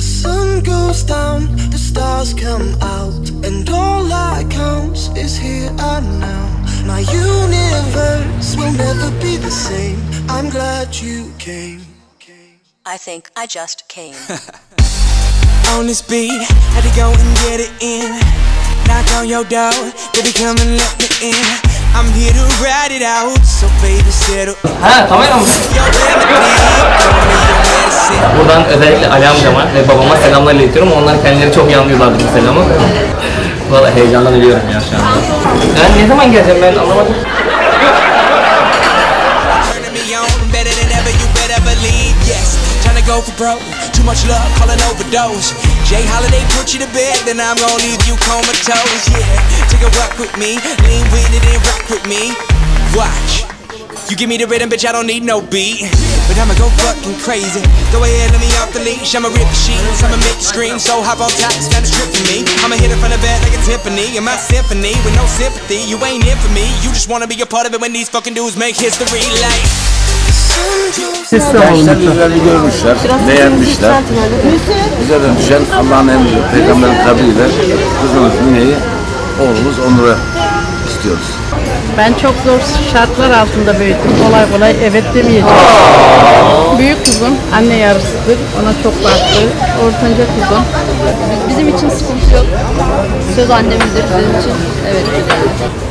The sun goes down, the stars come out, and all that counts is here and now. My universe will never be the same. I'm glad you came. I think I just came. On this beat, had to go and get it in. Knock on your door, baby, come and let me in. I'm here to ride it out, so baby, settle. Ha kamera mı? Buradan özellikle Ali amcama ve babama selamlar iletiyorum. Onlar kendileri çok iyi bu selamı. Valla heyecandan ölüyorum ya şu anda. Ben ne zaman geleceğim ben anlamadım. Too much love, calling overdose. Jay Holiday put you to bed, then I'm gonna leave you comatose, yeah. Take a walk with me, lean with it and rock with me. Watch. You give me the rhythm, bitch, I don't need no beat. But I'ma go fucking crazy. Go ahead, let me off the leash. I'ma rip the sheets, I'ma make you scream. So hop on top, stand a strip for me. I'ma hit it from the back like a Tiffany. In my symphony, with no sympathy. You ain't in for me. You just wanna be a part of it when these fucking dudes make history like. Güzelliklerini görmüşler, beğenmişler. De düşen Allah'ın emri, peygamberin tabiiyle kızımız Mine'yi oğlumuz Onur'a istiyoruz. Ben çok zor şartlar altında büyüdüm. Kolay kolay evet demeyeceğim. Büyük kızım anne yarısıdır. Ona çok baktı. Ortanca kızım. Bizim için sıkıntı yok. Söz annemizdir bizim için. Evet.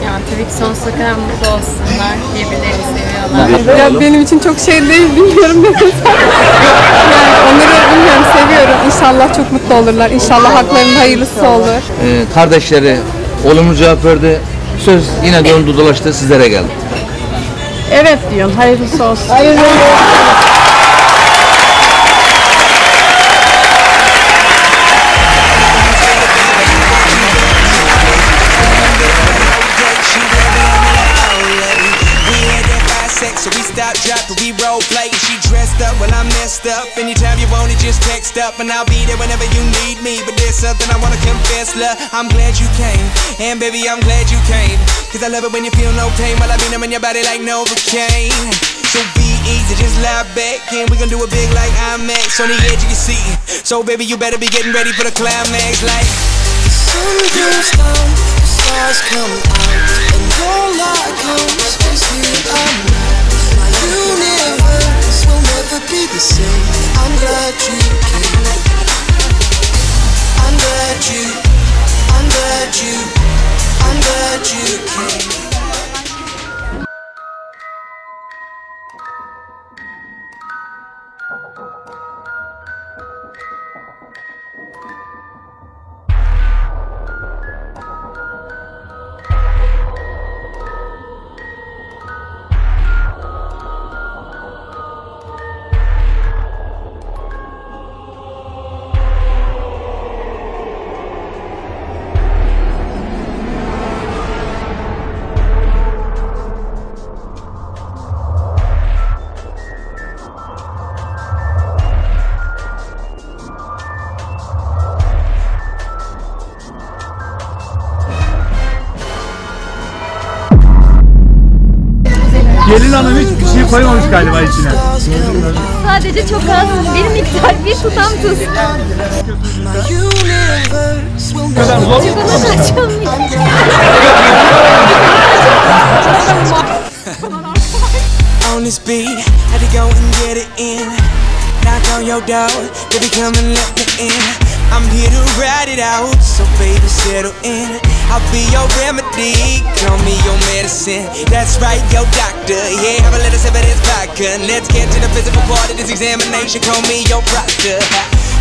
Yani tabii ki sonsuza kadar mutlu olsunlar. Birbirlerini seviyorlar. Ya benim için çok şey değil bilmiyorum ne desem. Yani onları bilmiyorum seviyorum. İnşallah çok mutlu olurlar. İnşallah haklarında hayırlısı olur. Ee, kardeşleri olumlu cevap verdi. Söz yine döndü dolaştı sizlere geldi. Evet diyorsun. Hayırlısı olsun. We role play. She dressed up when I messed up. Anytime you want it, just text up, and I'll be there whenever you need me. But there's something I wanna confess, love. I'm glad you came, and baby, I'm glad you came. Cause I love it when you feel no pain while I be numbing your body like Novocaine. So be easy, just lie back, and we gon' do it big like IMAX on the edge you can see. So baby, you better be getting ready for the climax, like. The sun goes down, the stars come out, and all that comes is here Gelin hanım hiçbir şey koymamış galiba içine. Sadece çok az bir miktar bir tutam tuz. Will kadar zor. Çikolata açılmıyor. on this beat, had to go and get it in. Knock on your door, baby, come and let me in. I'm here to ride it out, so baby, settle in. I'll be your remedy, call me your medicine. That's right, your doctor. Yeah, have a little sip of this vodka. Let's get to the physical part of this examination. Call me your proctor.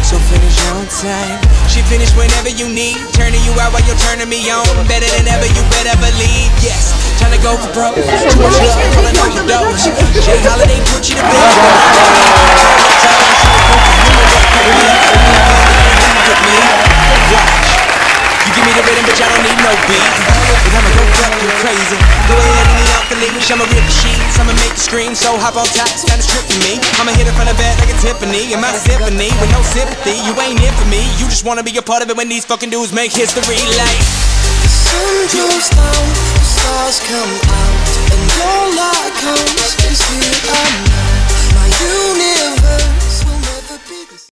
So finish on time. She finish whenever you need. Turning you out while you're turning me on. Better than ever, you better believe. Yes, trying to go for broke. Too much love, calling overdose. Jay Holiday put you to bed. The rhythm, bitch, I don't need no beat. But I'ma go fucking crazy. Go ahead, let me off the leash. I'ma rip the sheets. I'ma make you scream. So hop on top, stand a strip for me. I'ma hit it from the back like a Tiffany. In my symphony, with no sympathy. You ain't in for me. You just wanna be a part of it when these fucking dudes make history like. The sun goes down, the stars come out,